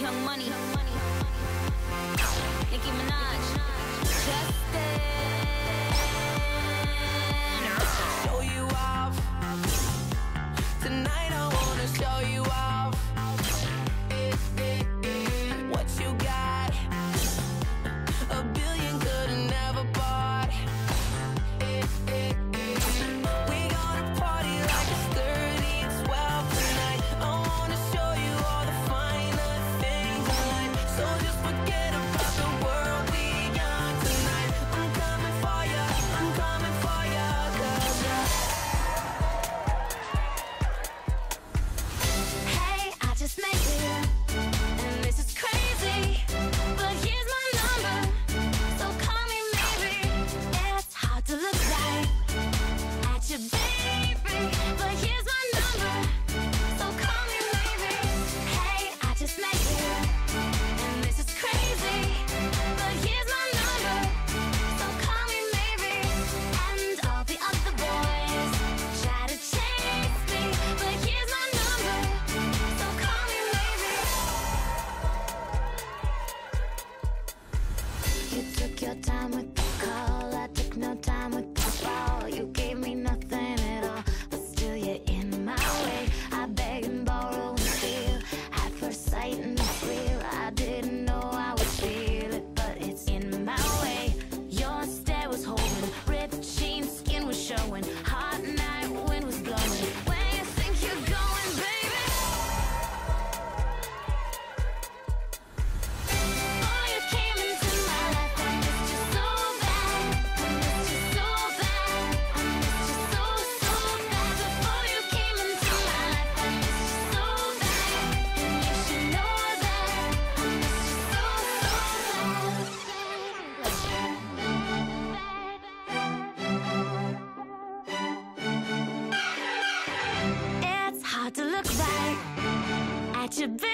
Young Money, Nicki Minaj, Justice. time with the car. to this.